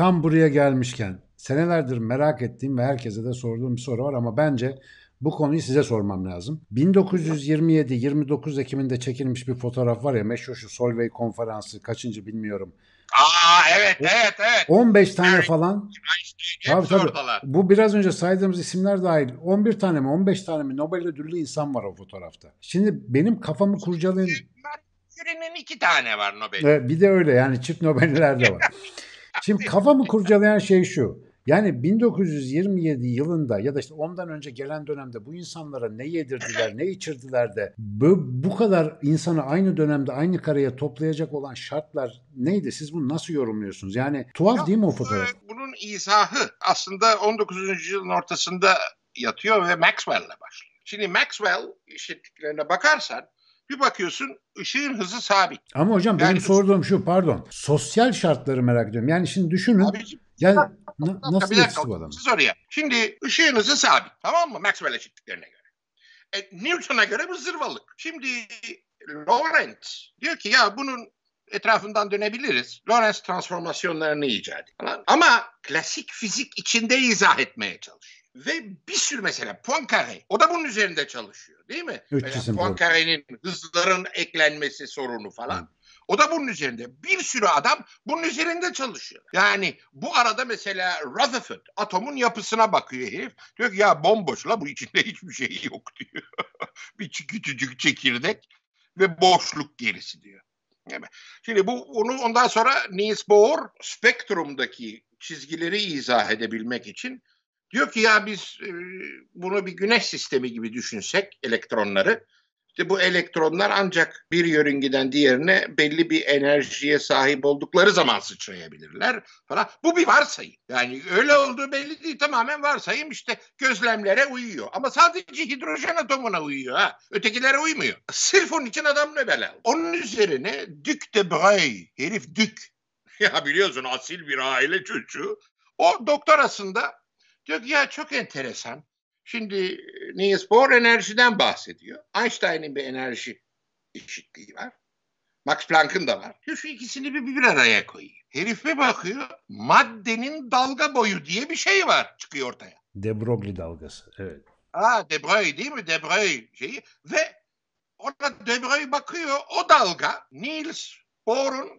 tam buraya gelmişken senelerdir merak ettiğim ve herkese de sorduğum bir soru var ama bence bu konuyu size sormam lazım. 1927 29 Ekim'inde çekilmiş bir fotoğraf var ya meşhur şu Solvay konferansı kaçıncı bilmiyorum. Aa evet evet evet. 15 tane falan. Tabii, Tabii. Bu biraz önce saydığımız isimler dahil 11 tane mi 15 tane mi Nobel ödüllü insan var o fotoğrafta. Şimdi benim kafamı kurcalayan... Merkür'ün iki tane var Nobel. Evet, bir de öyle yani çift Nobel'ler de var. Şimdi kafamı kurcalayan şey şu. Yani 1927 yılında ya da işte ondan önce gelen dönemde bu insanlara ne yedirdiler, ne içirdiler de bu, bu kadar insanı aynı dönemde aynı kareye toplayacak olan şartlar neydi? Siz bunu nasıl yorumluyorsunuz? Yani tuhaf ya, değil mi o fotoğraf? Bunun izahı aslında 19. yüzyılın ortasında yatıyor ve Maxwell'le başlıyor. Şimdi Maxwell eşitliklerine bakarsan bir bakıyorsun ışığın hızı sabit. Ama hocam yani, benim sorduğum şu pardon. Sosyal şartları merak ediyorum. Yani şimdi düşünün. Abiciğim, yani na, nasıl yetişti bu adam? Soruya. Şimdi ışığın hızı sabit. Tamam mı? Maxwell eşitliklerine göre. E, Newton'a göre bu zırvalık. Şimdi Lorentz diyor ki ya bunun etrafından dönebiliriz. Lorentz transformasyonlarını icat ediyor. Ama klasik fizik içinde izah etmeye çalışıyor. Ve bir sürü mesela Poincaré o da bunun üzerinde çalışıyor değil mi? Poincaré'nin hızların eklenmesi sorunu falan. Hı. O da bunun üzerinde. Bir sürü adam bunun üzerinde çalışıyor. Yani bu arada mesela Rutherford atomun yapısına bakıyor herif. Diyor ki ya bomboş la bu içinde hiçbir şey yok diyor. bir küçücük çekirdek ve boşluk gerisi diyor. Şimdi bu onu ondan sonra Niels Bohr spektrumdaki çizgileri izah edebilmek için Diyor ki ya biz e, bunu bir güneş sistemi gibi düşünsek elektronları. İşte bu elektronlar ancak bir yörüngeden diğerine belli bir enerjiye sahip oldukları zaman sıçrayabilirler falan. Bu bir varsayım. Yani öyle olduğu belli değil. Tamamen varsayım işte gözlemlere uyuyor. Ama sadece hidrojen atomuna uyuyor ha. Ötekilere uymuyor. Sırf onun için adam Nobel aldı. Onun üzerine Duc de Broglie, herif Duc. Ya biliyorsun asil bir aile çocuğu. O doktorasında Diyor ki ya çok enteresan. Şimdi e, Niels Bohr enerjiden bahsediyor. Einstein'ın bir enerji eşitliği var. Max Planck'ın da var. Şu ikisini bir, bir araya koyayım. Herif bir bakıyor maddenin dalga boyu diye bir şey var çıkıyor ortaya. De Broglie dalgası evet. Aa De Broglie değil mi? De Broglie şeyi ve ona De Broglie bakıyor o dalga Niels Bohr'un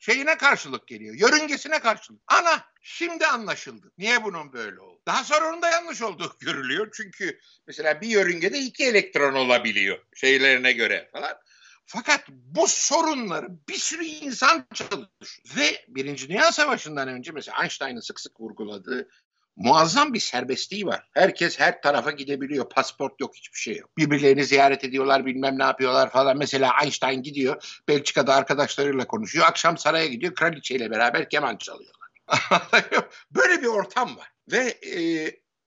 şeyine karşılık geliyor. Yörüngesine karşılık. Ana şimdi anlaşıldı. Niye bunun böyle oldu? Daha sonra onun da yanlış olduğu görülüyor. Çünkü mesela bir yörüngede iki elektron olabiliyor şeylerine göre falan. Fakat bu sorunları bir sürü insan çalışıyor. Ve Birinci Dünya Savaşı'ndan önce mesela Einstein'ın sık sık vurguladığı muazzam bir serbestliği var. Herkes her tarafa gidebiliyor. Pasport yok, hiçbir şey yok. Birbirlerini ziyaret ediyorlar, bilmem ne yapıyorlar falan. Mesela Einstein gidiyor, Belçika'da arkadaşlarıyla konuşuyor. Akşam saraya gidiyor, kraliçeyle beraber keman çalıyorlar. Böyle bir ortam var. Ve e,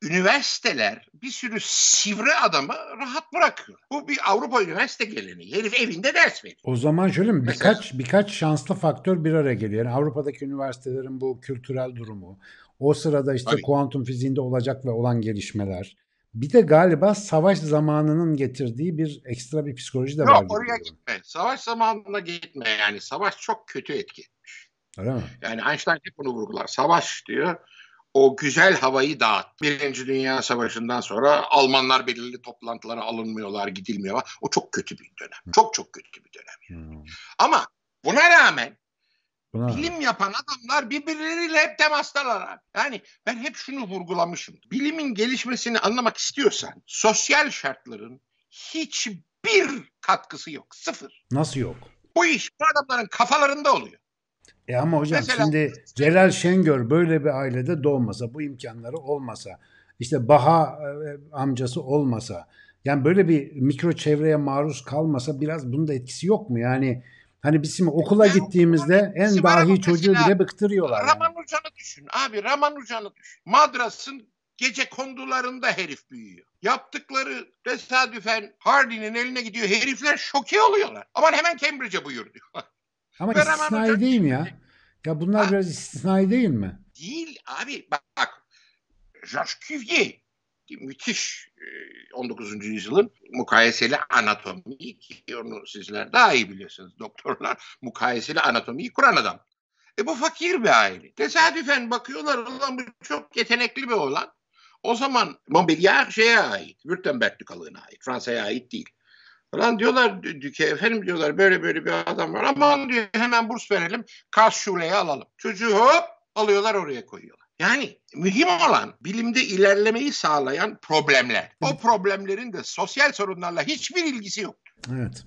üniversiteler bir sürü sivri adamı rahat bırakıyor. Bu bir Avrupa üniversite geleneği. Herif evinde ders veriyor. O zaman şöyle mi? Birkaç Mesela, birkaç şanslı faktör bir araya geliyor. Yani Avrupa'daki üniversitelerin bu kültürel durumu, o sırada işte Tabii. kuantum fiziğinde olacak ve olan gelişmeler. Bir de galiba savaş zamanının getirdiği bir ekstra bir psikoloji de Yok, var. Yok oraya gitme. Savaş zamanına gitme yani. Savaş çok kötü etki etmiş. Öyle mi? Yani Einstein hep bunu vurgular. Savaş diyor o güzel havayı dağıt. Birinci Dünya Savaşı'ndan sonra Almanlar belirli toplantılara alınmıyorlar, gidilmiyor. O çok kötü bir dönem. Çok çok kötü bir dönem. Hmm. Ama buna rağmen Buna... Bilim yapan adamlar birbirleriyle hep temastalar. Yani ben hep şunu vurgulamışım. Bilimin gelişmesini anlamak istiyorsan sosyal şartların hiçbir katkısı yok. Sıfır. Nasıl yok? Bu iş bu adamların kafalarında oluyor. E ama hocam Mesela, şimdi Celal Şengör böyle bir ailede doğmasa, bu imkanları olmasa, işte Baha e, amcası olmasa, yani böyle bir mikro çevreye maruz kalmasa biraz bunun da etkisi yok mu? Yani Hani bizim okula gittiğimizde en dahi çocuğu bile bıktırıyorlar. Ramanucan'ı yani. düşün abi Ramanucan'ı düşün. Madras'ın gece kondularında herif büyüyor. Yaptıkları tesadüfen Hardy'nin eline gidiyor. Herifler şoke oluyorlar. Aman hemen Cambridge'e buyur diyorlar. Ama Ve istisnai değil mi ya? Ya bunlar ha? biraz istisnai değil mi? Değil abi. Bak, bak. Georges Cuvier müthiş 19. E, yüzyılın mukayeseli anatomi ki onu sizler daha iyi biliyorsunuz doktorlar mukayeseli anatomiyi kuran adam. E bu fakir bir aile. Tesadüfen bakıyorlar ulan bu çok yetenekli bir oğlan. O zaman Montbéliard şeye ait. Württemberg dükalığına ait. Fransa'ya ait değil. Falan diyorlar Düke efendim diyorlar böyle böyle bir adam var. Aman diyor hemen burs verelim. Karlsruhe'ye alalım. Çocuğu hop alıyorlar oraya koyuyorlar. Yani mühim olan bilimde ilerlemeyi sağlayan problemler. O problemlerin de sosyal sorunlarla hiçbir ilgisi yok. Evet.